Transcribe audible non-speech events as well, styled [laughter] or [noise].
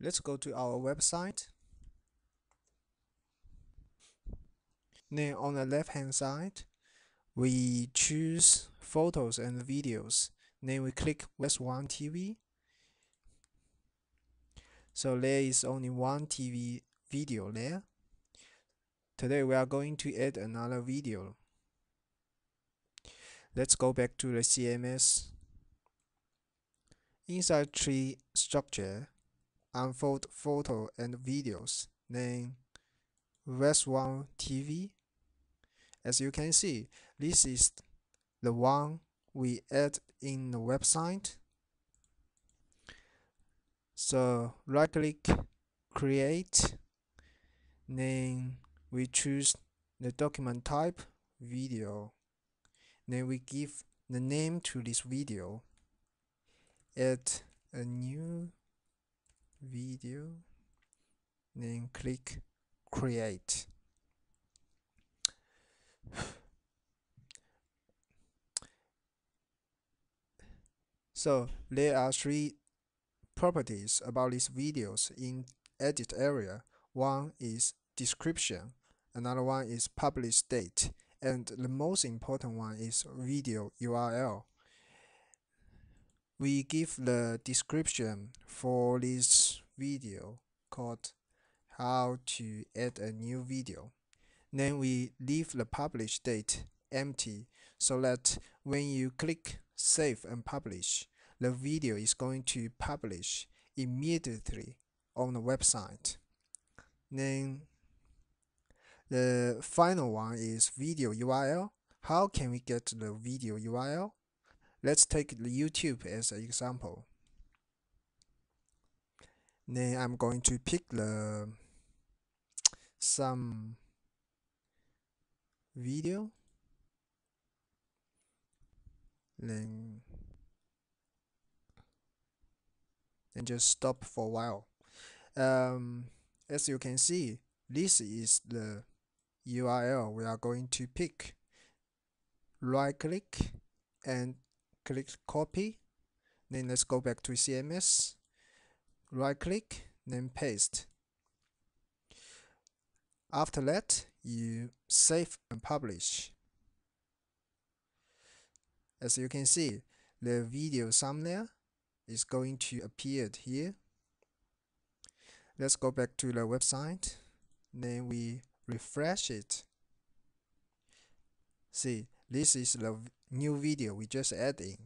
let's go to our website. Then on the left hand side we choose photos and videos. Then we click West One TV so there is only one TV video there. Today we are going to add another video. Let's go back to the CMS inside tree structure unfold photo and videos. Then West One TV as you can see this is the one we add in the website. So right click create. Then we choose the document type video. Then we give the name to this video. Add a new video then click create. [sighs] So there are three properties about these videos in edit area. One is description another one is publish date and the most important one is video URL we give the description for this video called how to add a new video. Then we leave the publish date empty so that when you click save and publish the video is going to publish immediately on the website. Then the final one is video URL how can we get the video URL let's take YouTube as an example. Then I'm going to pick the some video. Then and just stop for a while. Um, as you can see this is the URL we are going to pick right click and click copy then let's go back to CMS right click then paste. After that you save and publish. As you can see the video thumbnail is going to appear here. Let's go back to the website. Then we refresh it. See this is the new video we just added